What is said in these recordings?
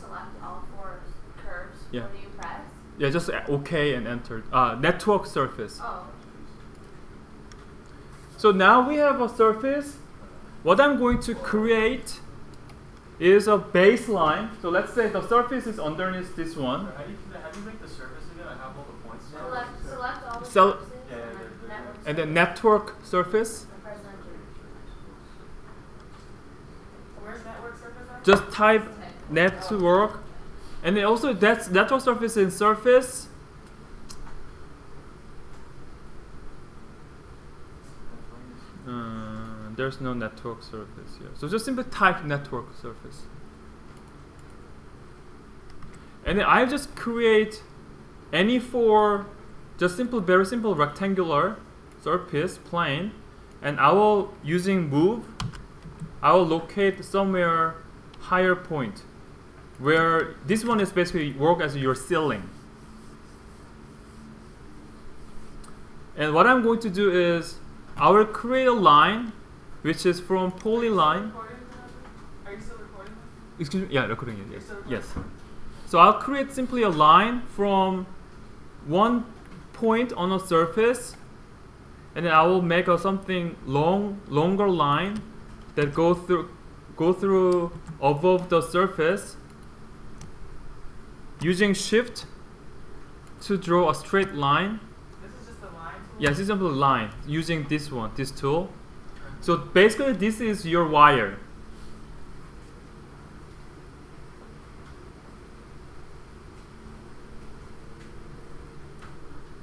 select all four curves, Yeah. what do you press? Yeah, just OK and enter. Uh, network surface. Oh, So now we have a surface. What I'm going to create is a baseline. So let's say the surface is underneath this one. How do you, how do you make the surface again? I have all the points. select, select all the Sel- surfaces Yeah, and yeah, then they're- network And then surface, network surface. and press enter. Where's network surface? Just type network. And then also that's network surface in surface. Uh, there's no network surface here. So just simply type network surface. And then I just create any four, just simple, very simple rectangular surface plane. And I will, using move, I will locate somewhere higher point where this one is basically work as your ceiling. And what I'm going to do is I will create a line which is from polyline. Are you still recording? Excuse me. Yeah, recording it. Yes. Yes. Yes. So I'll create simply a line from one point on a surface, and then I will make a something long, longer line that go through, go through above the surface. Using shift to draw a straight line. This is just a line tool? Yes, this is a line using this one, this tool. So basically, this is your wire.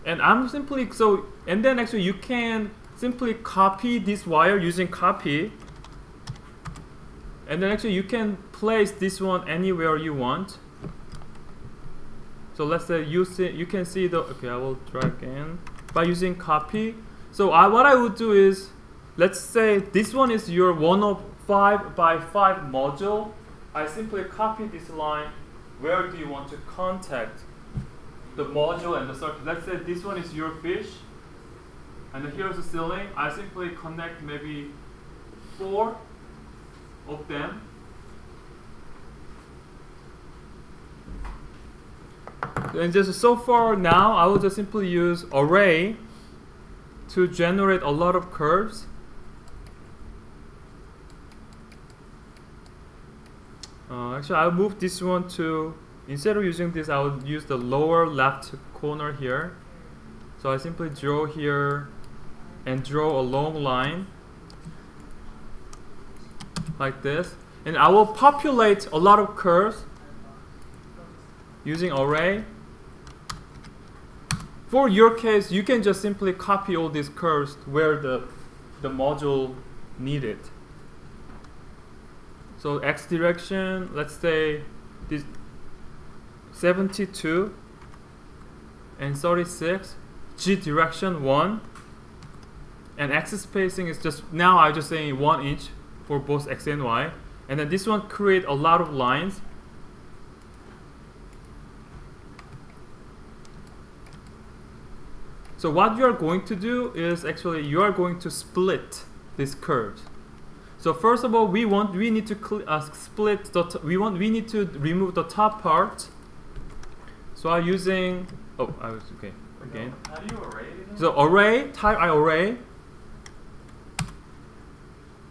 And I'm simply so, and then actually you can simply copy this wire using copy. And then actually you can place this one anywhere you want. So let's say you see, you can see the, okay, I will drag in by using copy. So I, what I would do is, let's say this one is your 105 by 5 module. I simply copy this line. Where do you want to contact the module and the circuit? Let's say this one is your fish, and here's the ceiling. I simply connect maybe four of them. And just so far now, I will just simply use array to generate a lot of curves. Uh, actually, I'll move this one to, instead of using this, I will use the lower left corner here. So I simply draw here and draw a long line like this. And I will populate a lot of curves using array. For your case, you can just simply copy all these curves where the, the module needed. So x direction, let's say this 72 and 36, z direction 1, and x spacing is just, now I'm just saying 1 inch for both x and y. And then this one create a lot of lines So what you are going to do is actually you are going to split these curves. So first of all, we want we need to uh, split the t- we want we need to remove the top part. So I'm using oh I was okay again. How do you array? So array type I array.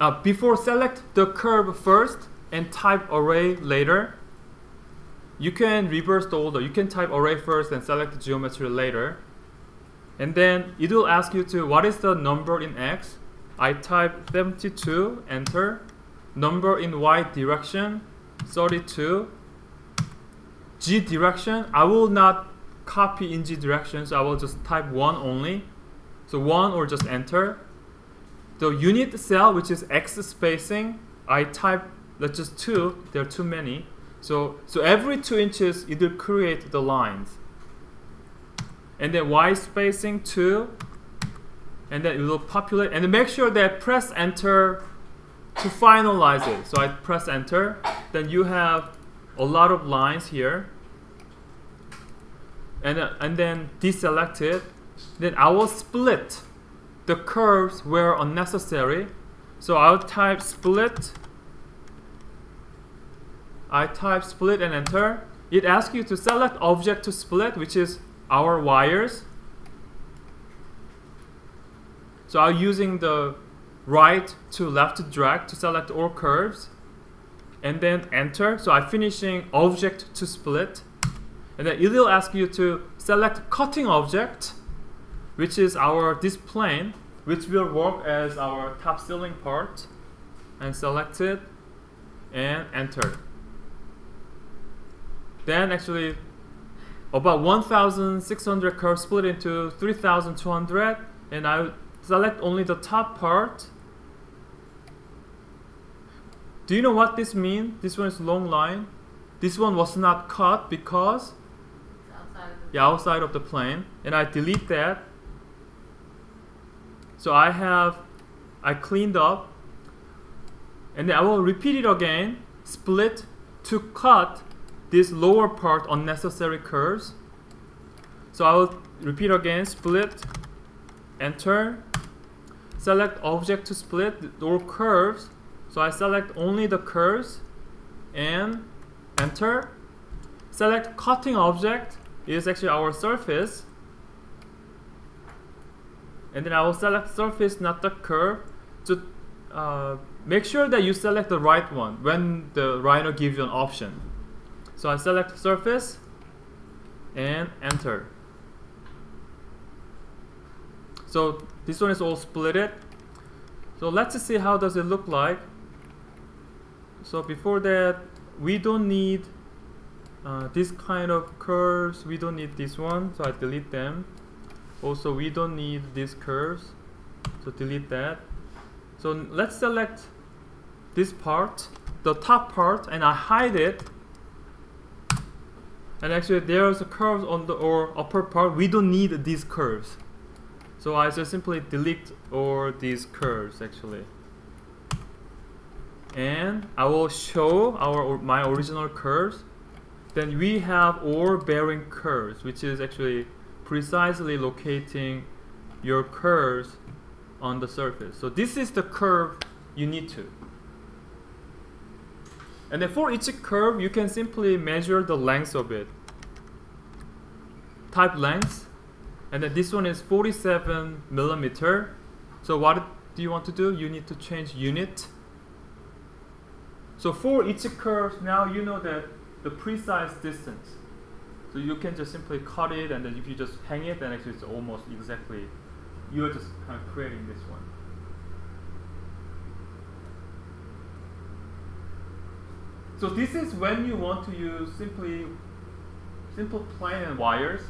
Uh, before select the curve first and type array later. You can reverse the order. You can type array first and select the geometry later. And then it will ask you to what is the number in x. I type 72, enter. Number in y direction, 32. Z direction, I will not copy in Z direction, so I will just type 1 only. So 1 or just enter. The unit cell, which is x spacing, I type let's just 2, there are too many. So, so every 2 inches, it will create the lines and then y spacing 2 and then it will populate and make sure that press enter to finalize it. So I press enter then you have a lot of lines here. And, uh, and then deselect it. Then I will split the curves where unnecessary. So I'll type split. I type split and enter, it asks you to select object to split, which is our wires. So I'm using the right to left to drag to select all curves and then enter. So I'm finishing object to split. And then it will ask you to select cutting object, which is our this plane, which will work as our top ceiling part. And select it and enter. Then actually about 1600 curves split into 3200 and I select only the top part. Do you know what this means? This one is long line. This one was not cut because outside yeah, outside of the plane and I delete that. So I have I cleaned up and then I will repeat it again, split to cut this lower part unnecessary curves. So I will repeat again, split, enter, select object to split or curves. So I select only the curves and enter. Select cutting object is actually our surface. And then I will select surface, not the curve. To uh, make sure that you select the right one when the Rhino gives you an option. So I select surface and enter. So this one is all splitted. So let's see how does it look like. So before that, we don't need uh, this kind of curves. We don't need this one, so I delete them. Also, we don't need these curves, so delete that. So let's select this part, the top part, and I hide it. And actually, there's a curves on the or upper part. We don't need these curves, so I just simply delete all these curves actually. And I will show our my original curves. Then we have all bearing curves, which is actually precisely locating your curves on the surface. So this is the curve you need to. And then for each curve, you can simply measure the length of it. Type length, and then this one is 47 millimeter. So what do you want to do? You need to change unit. So for each curve, now you know that the precise distance. So you can just simply cut it, and then if you just hang it, then actually it's almost exactly. You're just kind of creating this one. So this is when you want to use simply simple plane and wires